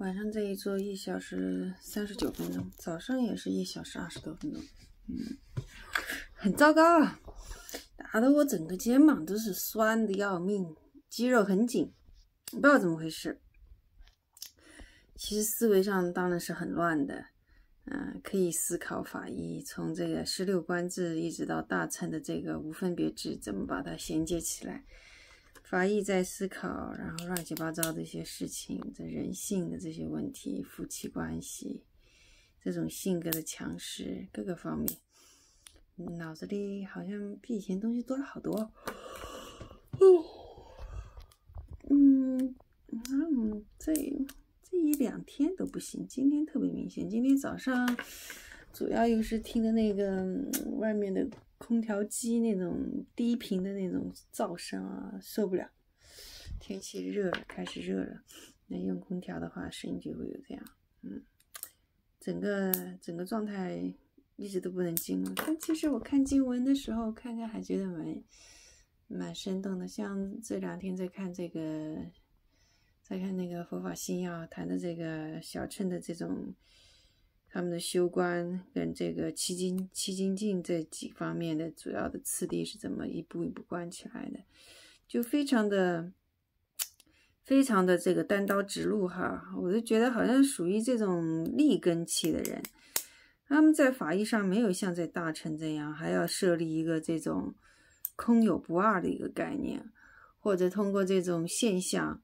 晚上这一做一小时三十九分钟，早上也是一小时二十多分钟，嗯，很糟糕啊，打得我整个肩膀都是酸的要命，肌肉很紧，不知道怎么回事。其实思维上当然是很乱的。嗯，可以思考法医从这个十六观制一直到大乘的这个无分别制，怎么把它衔接起来？法医在思考，然后乱七八糟的一些事情，这人性的这些问题，夫妻关系，这种性格的强势，各个方面，脑子里好像比以前东西多了好多。嗯，嗯，这。这一两天都不行，今天特别明显。今天早上主要又是听的那个外面的空调机那种低频的那种噪声啊，受不了。天气热了，开始热了，那用空调的话，声音就会有这样。嗯，整个整个状态一直都不能进入。但其实我看经文的时候，看看还觉得蛮蛮生动的。像这两天在看这个。在看那个佛法新要谈的这个小乘的这种他们的修观跟这个七经七经境这几方面的主要的次第是怎么一步一步关起来的，就非常的非常的这个单刀直入哈，我就觉得好像属于这种立根器的人，他们在法义上没有像在大乘这样还要设立一个这种空有不二的一个概念，或者通过这种现象。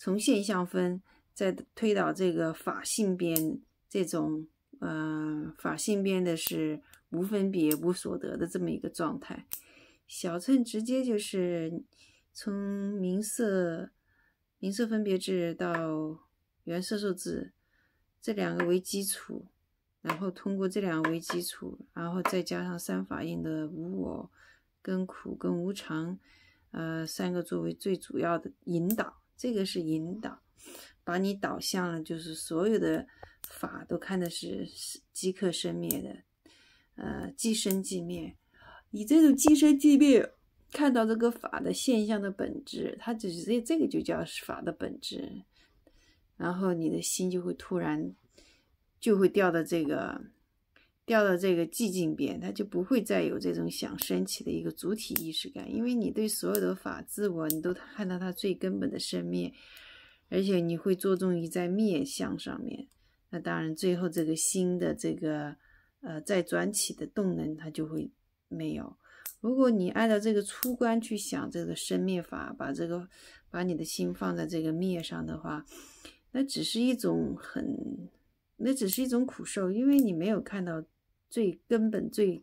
从现象分，再推导这个法性边，这种呃法性边的是无分别、无所得的这么一个状态。小乘直接就是从名色名色分别制到原色受制这两个为基础，然后通过这两个为基础，然后再加上三法印的无我、跟苦、跟无常，呃三个作为最主要的引导。这个是引导，把你导向了，就是所有的法都看的是即刻生灭的，呃，即生即灭。以这种即生即灭看到这个法的现象的本质，它只是这这个就叫法的本质。然后你的心就会突然就会掉到这个。掉到这个寂静边，他就不会再有这种想升起的一个主体意识感，因为你对所有的法自我，你都看到它最根本的生灭，而且你会着重于在灭相上面。那当然，最后这个心的这个呃再转起的动能，它就会没有。如果你按照这个出观去想这个生灭法，把这个把你的心放在这个灭上的话，那只是一种很，那只是一种苦受，因为你没有看到。最根本、最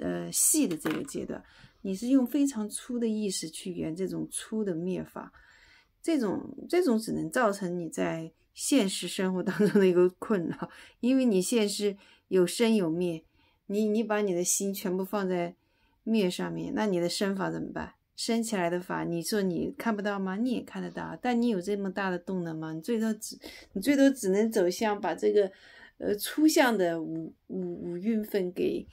呃细的这个阶段，你是用非常粗的意识去圆这种粗的灭法，这种这种只能造成你在现实生活当中的一个困扰，因为你现实有生有灭，你你把你的心全部放在灭上面，那你的生法怎么办？生起来的法，你说你看不到吗？你也看得到，但你有这么大的动能吗？你最多只你最多只能走向把这个。呃，粗相的五五五运分给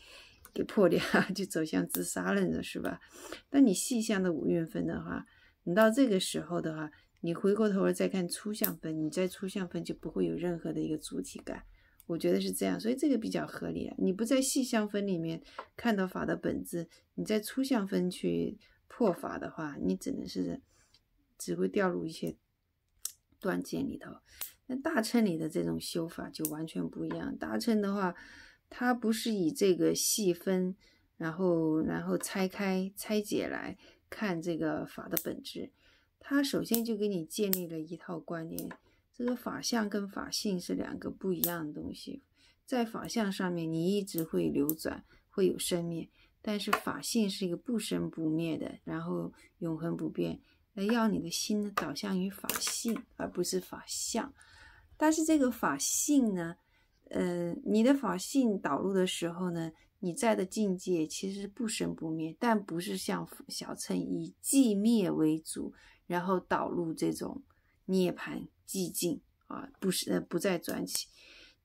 给破掉，就走向自杀了，是吧？那你细相的五运分的话，你到这个时候的话，你回过头来再看粗相分，你在粗相分就不会有任何的一个主体感，我觉得是这样，所以这个比较合理。你不在细相分里面看到法的本质，你在粗相分去破法的话，你只能是只会掉入一些断见里头。那大乘里的这种修法就完全不一样。大乘的话，它不是以这个细分，然后然后拆开拆解来看这个法的本质。他首先就给你建立了一套观念：这个法相跟法性是两个不一样的东西。在法相上面，你一直会流转，会有生灭；但是法性是一个不生不灭的，然后永恒不变。来要你的心呢导向于法性，而不是法相。但是这个法性呢，呃，你的法性导入的时候呢，你在的境界其实不生不灭，但不是像小乘以寂灭为主，然后导入这种涅槃寂静啊，不是呃不再转起。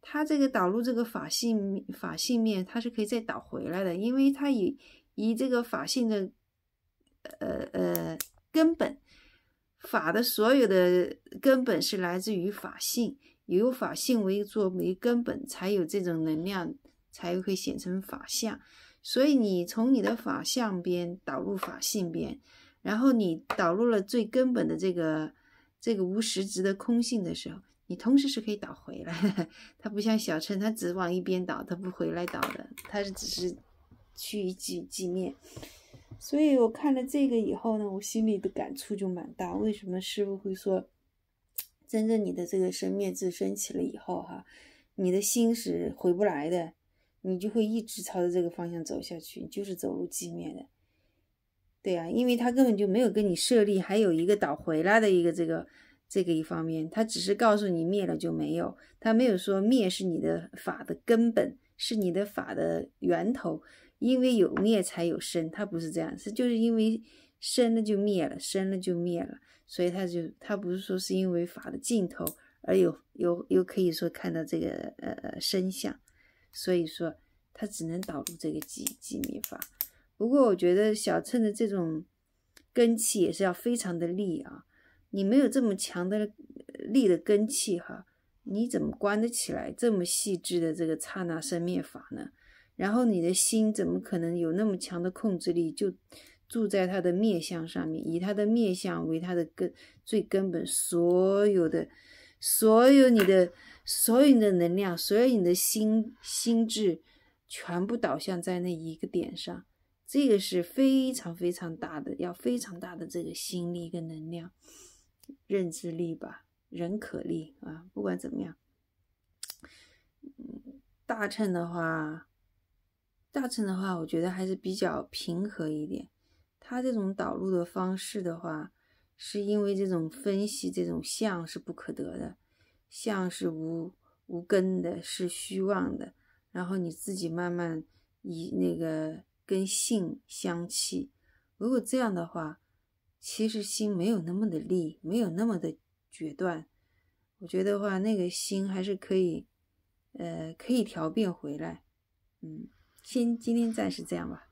它这个导入这个法性法性面，它是可以再导回来的，因为它以以这个法性的呃呃根本。法的所有的根本是来自于法性，有法性为作为根本，才有这种能量，才会显成法相。所以你从你的法相边导入法性边，然后你导入了最根本的这个这个无实质的空性的时候，你同时是可以导回来。它不像小乘，它只往一边导，它不回来导的，它是只是去一即即灭。所以我看了这个以后呢，我心里的感触就蛮大。为什么师傅会说，真正你的这个生灭自升起了以后，哈，你的心是回不来的，你就会一直朝着这个方向走下去，就是走入寂灭的。对呀，因为他根本就没有跟你设立还有一个导回来的一个这个这个一方面，他只是告诉你灭了就没有，他没有说灭是你的法的根本，是你的法的源头。因为有灭才有生，它不是这样，是就是因为生了就灭了，生了就灭了，所以他就他不是说是因为法的尽头而有有有可以说看到这个呃生相，所以说他只能导入这个寂寂灭法。不过我觉得小乘的这种根气也是要非常的利啊，你没有这么强的力的根气哈，你怎么关得起来这么细致的这个刹那生灭法呢？然后你的心怎么可能有那么强的控制力？就住在它的面相上面，以它的面相为它的根最根本，所有的、所有你的、所有你的能量，所有你的心心智，全部导向在那一个点上。这个是非常非常大的，要非常大的这个心力跟能量、认知力吧，人可力啊。不管怎么样，大乘的话。大乘的话，我觉得还是比较平和一点。他这种导入的方式的话，是因为这种分析，这种相是不可得的，相是无无根的，是虚妄的。然后你自己慢慢以那个跟性相契。如果这样的话，其实心没有那么的利，没有那么的决断。我觉得话，那个心还是可以，呃，可以调变回来，嗯。先今天暂时这样吧。